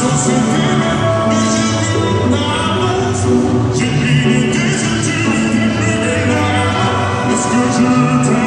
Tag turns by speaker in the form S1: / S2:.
S1: Good job.